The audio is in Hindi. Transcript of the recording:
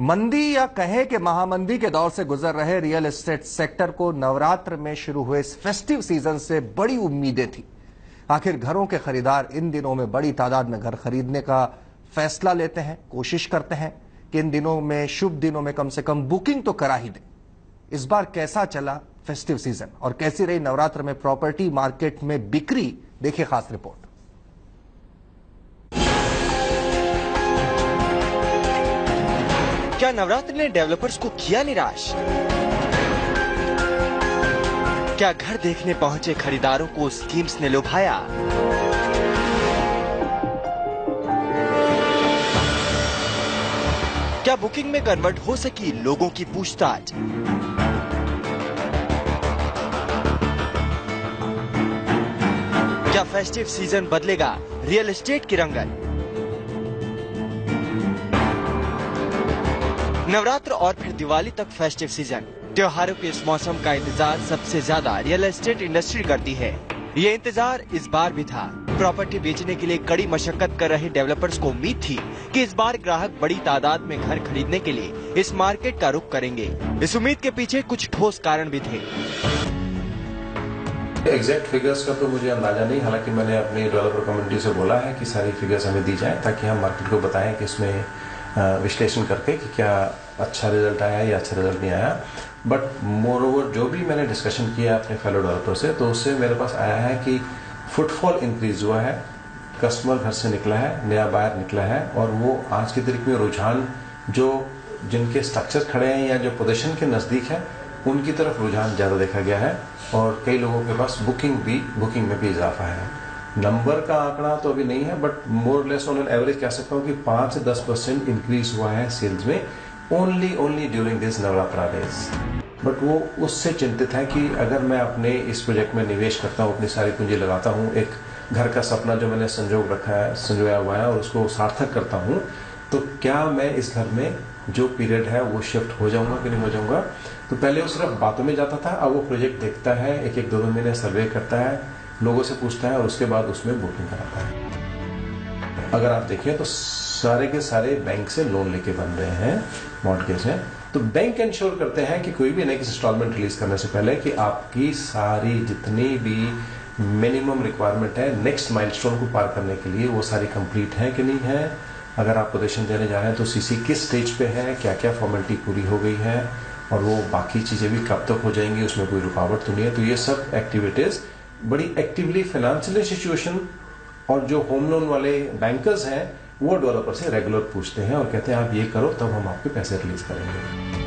मंदी या कहें कि महामंदी के दौर से गुजर रहे रियल एस्टेट सेक्टर को नवरात्र में शुरू हुए इस फेस्टिव सीज़न से बड़ी उम्मीदें थी। आखिर घरों के खरीदार इन दिनों में बड़ी तादाद में घर खरीदने का फैसला लेते हैं, कोशिश करते हैं कि इन दिनों में, शुभ दिनों में कम से कम बुकिंग तो करा ही दें। इस बार कैसा चला फेस्टिव सीज़न और कैसी रही नवरात्र में प्रॉपर्टी मार्केट में बिक्री? देखिए खास रिपोर्ट। क्या नवरात्र ने डेवलपर्स को किया निराश? क्या घर देखने पहुँचे खरीदारों को स्कीम्स ने लुभाया? क्या बुकिंग में कन्वर्ट हो सकी लोगों की पूछताछ? क्या फेस्टिव सीज़न बदलेगा रियल एस्टेट की रंगत? नवरात्र और फिर दिवाली तक फेस्टिव सीज़न त्योहारों के इस मौसम का इंतज़ार सबसे ज़्यादा रियल एस्टेट इंडस्ट्री करती है। ये इंतज़ार इस बार भी था। प्रॉपर्टी बेचने के लिए कड़ी मशक्कत कर रहे डेवलपर्स को उम्मीद थी कि इस बार ग्राहक बड़ी तादाद में घर खरीदने के लिए इस मार्केट का रुख करेंगे। इस उम्मीद के पीछे कुछ ठोस कारण भी थे। एग्जैक्ट फिगर्स का तो मुझे अंदाज़ा नहीं, हालाँकि मैंने अपनी डेवलपर कम्युनिटी से बोला है कि सारी फिगर्स हमें दी जाए ताकि हम मार्केट को बताएँ कि इसमें विश्लेषण करके कि क्या अच्छा रिज़ल्ट आया या अच्छा रिज़ल्ट नहीं आया। बट मोर ओवर जो भी मैंने डिस्कशन किया अपने फेलो डेवलपर से तो उससे मेरे पास आया है कि फुटफॉल इंक्रीज हुआ है कस्टमर घर से निकला है, नया बायर निकला है, और वो आज की तारीख में रुझान जो जिनके स्ट्रक्चर खड़े हैं या जो पोजिशन के नज़दीक है, उनकी तरफ़ रुझान ज़्यादा देखा गया है, और कई लोगों के पास बुकिंग भी बुकिंग में भी इजाफा है। नंबर का आंकड़ा तो अभी नहीं है but more less on an average कह सकता हूँ कि पाँच से दस परसेंट इंक्रीज हुआ है सेल्स में only only during this Navratra days but वो उससे चिंतित है कि अगर मैं अपने इस प्रोजेक्ट में निवेश करता हूँ, अपनी सारी पूंजी लगाता हूँ, एक घर का सपना जो मैंने संजोग रखा है, संजोया हुआ है और उसको सार्थक करता हूँ तो क्या मैं इस घर में जो पीरियड है वो शिफ्ट हो जाऊँगा कि नहीं हो जाऊँगा? तो पहले वो सिर्फ़ बातों में जाता था, अब वो प्रोजेक्ट देखता है एक एक दो दो महीने सर्वे करता है लोगों से पूछता है और उसके बाद उसमें बुकिंग कराता है। अगर आप देखिए तो सारे के सारे बैंक से लोन लेके बन रहे हैं मॉडगेज हैं। तो बैंक इंश्योर करते हैं कि कोई भी नेक्स्ट इंस्टॉलमेंट रिलीज़ करने से पहले कि आपकी सारी जितनी भी मिनिमम रिक्वायरमेंट है नेक्स्ट माइलस्टोन को पार करने के लिए वो सारी कंप्लीट है कि नहीं है? अगर आप पोजिशन देने जा रहे हैं तो सीसी किस स्टेज पे है? क्या क्या फॉर्मेलिटी पूरी हो गई है? और वो बाकी चीज़ें भी कब तक हो जाएँगी, उसमें कोई रुकावट तो नहीं है। तो ये सब एक्टिविटीज़ बड़ी एक्टिवली फाइनेंशियल सिचुएशन और जो होम लोन वाले बैंकर्स हैं, वो डेवलपर से रेगुलर पूछते हैं और कहते हैं, आप ये करो, तब हम आपके पैसे रिलीज़ करेंगे.